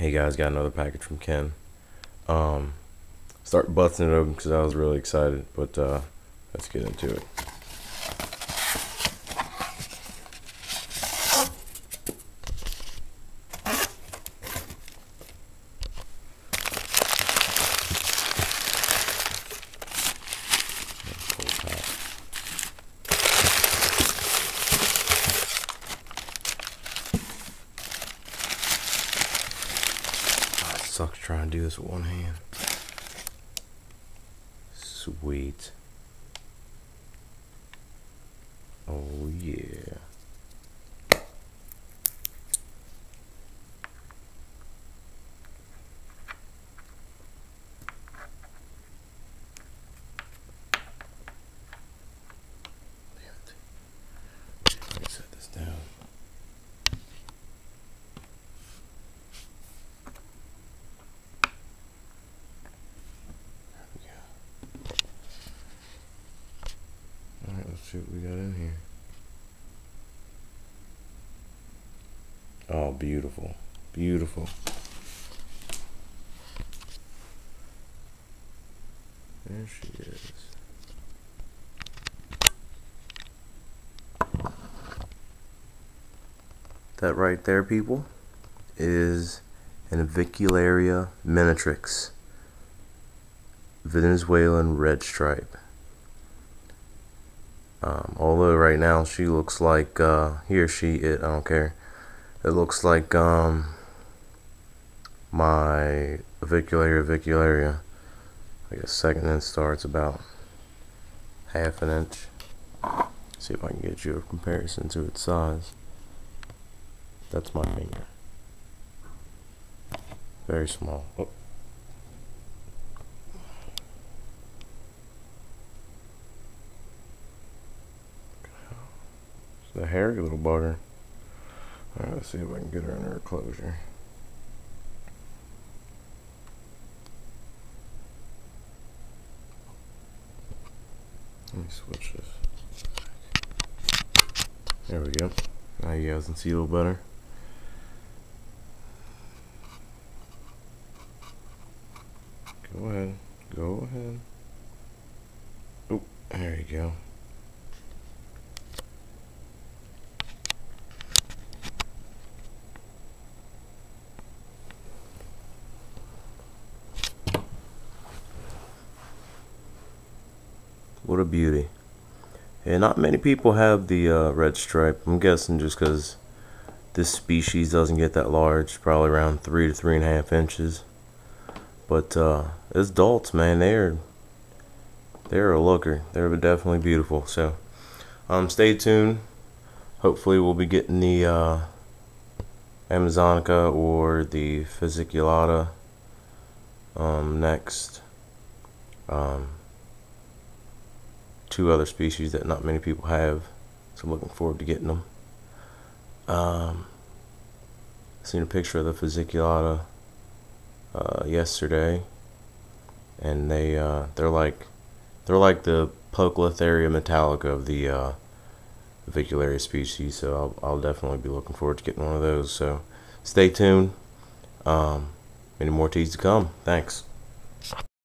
Hey guys, got another package from Ken. Um, start busting it open because I was really excited, but uh, let's get into it. Sucks trying to do this with one hand. Sweet. Oh yeah. Let me set this down. There we go. What we got in here. Oh, beautiful. Beautiful. There she is. That right there, people, is an Avicularia minatrix. Venezuelan red stripe. Um, although right now she looks like uh, he or she it I don't care. It looks like um, my Avicularia Avicularia. I guess second inch starts about half an inch. See if I can get you a comparison to its size. That's my finger. Very small. Oh. It's a hairy little bugger. Alright, let's see if I can get her in her closure. Let me switch this. There we go. Now you guys can see a little better. Go ahead. Go ahead. Oh, there you go. A beauty. And not many people have the uh, red stripe. I'm guessing just because this species doesn't get that large, probably around three to three and a half inches. But uh, as adults, man, they're they're a looker. They're definitely beautiful. So, um, stay tuned. Hopefully, we'll be getting the uh, Amazonica or the Fasciculata um, next. Um, two other species that not many people have. So I'm looking forward to getting them. Um, seen a picture of the Fasciculata uh, yesterday, and they uh, they're like they're like the Poecilotheria metallica of the uh, Avicularia species. So I'll I'll definitely be looking forward to getting one of those. So stay tuned. Um, many more teas to come. Thanks.